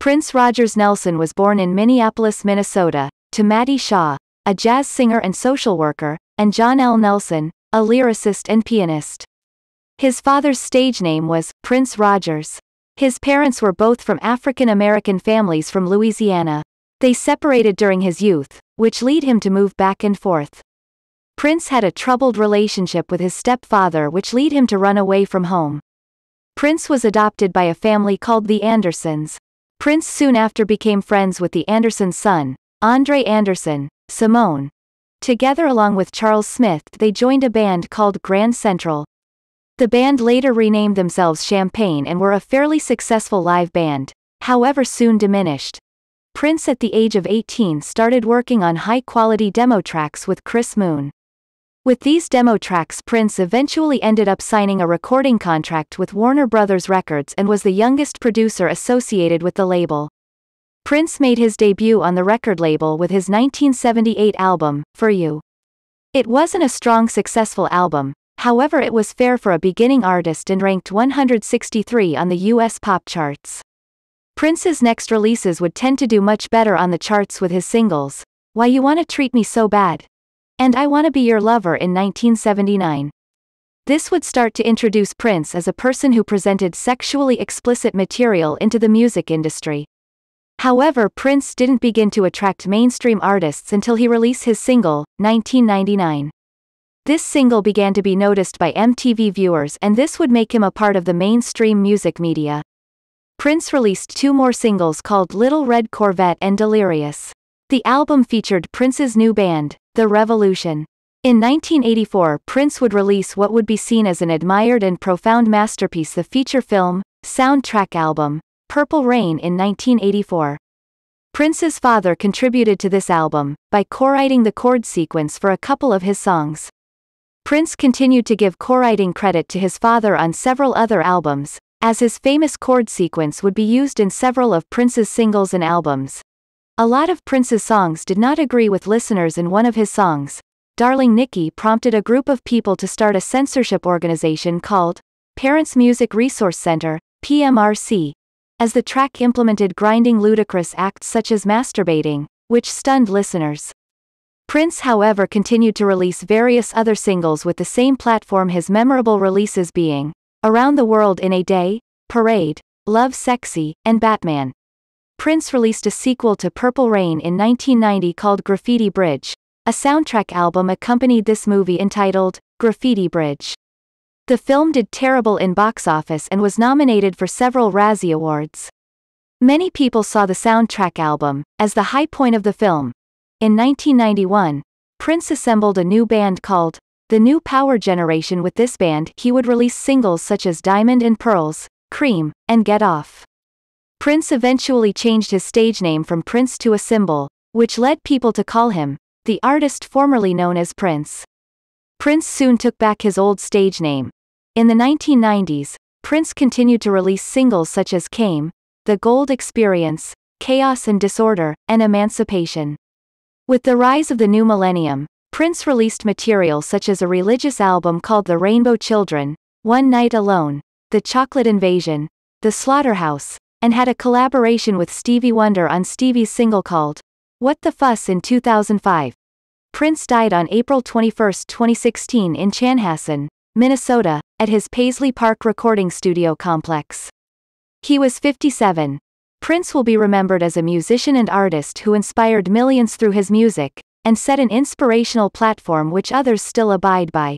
Prince Rogers Nelson was born in Minneapolis, Minnesota, to Mattie Shaw, a jazz singer and social worker, and John L. Nelson, a lyricist and pianist. His father's stage name was Prince Rogers. His parents were both from African American families from Louisiana. They separated during his youth, which led him to move back and forth. Prince had a troubled relationship with his stepfather which led him to run away from home. Prince was adopted by a family called the Andersons. Prince soon after became friends with the Andersons' son, Andre Anderson, Cymone. Together along with Charles Smith they joined a band called Grand Central. The band later renamed themselves Champagne and were a fairly successful live band, however soon diminished. Prince at the age of 18 started working on high-quality demo tracks with Chris Moon. With these demo tracks Prince eventually ended up signing a recording contract with Warner Brothers Records and was the youngest producer associated with the label. Prince made his debut on the record label with his 1978 album, For You. It wasn't a strong successful album, However it was fair for a beginning artist and ranked 163 on the US pop charts. Prince's next releases would tend to do much better on the charts with his singles, Why You Wanna Treat Me So Bad? And I Wanna Be Your Lover in 1979. This would start to introduce Prince as a person who presented sexually explicit material into the music industry. However Prince didn't begin to attract mainstream artists until he released his single, 1999. This single began to be noticed by MTV viewers and this would make him a part of the mainstream music media. Prince released two more singles called Little Red Corvette and Delirious. The album featured Prince's new band, The Revolution. In 1984 Prince would release what would be seen as an admired and profound masterpiece the feature film, soundtrack album, Purple Rain in 1984. Prince's father contributed to this album, by co-writing the chord sequence for a couple of his songs. Prince continued to give co-writing credit to his father on several other albums, as his famous chord sequence would be used in several of Prince's singles and albums. A lot of Prince's songs did not agree with listeners in one of his songs. Darling Nikki prompted a group of people to start a censorship organization called Parents Music Resource Center, PMRC, as the track implemented grinding ludicrous acts such as masturbating, which stunned listeners. Prince however continued to release various other singles with the same platform his memorable releases being, Around the World in a Day, Parade, Lovesexy, and Batman. Prince released a sequel to Purple Rain in 1990 called Graffiti Bridge. A soundtrack album accompanied this movie entitled, Graffiti Bridge. The film did terrible in box office and was nominated for several Razzie Awards. Many people saw the soundtrack album, as the high point of the film, in 1991, Prince assembled a new band called The New Power Generation. With this band, he would release singles such as Diamond and Pearls, Cream, and Get Off. Prince eventually changed his stage name from Prince to a symbol, which led people to call him the artist formerly known as Prince. Prince soon took back his old stage name. In the 1990s, Prince continued to release singles such as Came, The Gold Experience, Chaos and Disorder, and Emancipation. With the rise of the new millennium, Prince released material such as a religious album called The Rainbow Children, One Night Alone, The Chocolate Invasion, The Slaughterhouse, and had a collaboration with Stevie Wonder on Stevie's single called What the Fuss in 2005. Prince died on April 21, 2016 in Chanhassen, Minnesota, at his Paisley Park recording studio complex. He was 57. Prince will be remembered as a musician and artist who inspired millions through his music, and set an inspirational platform which others still abide by.